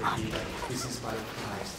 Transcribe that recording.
This is by Christ.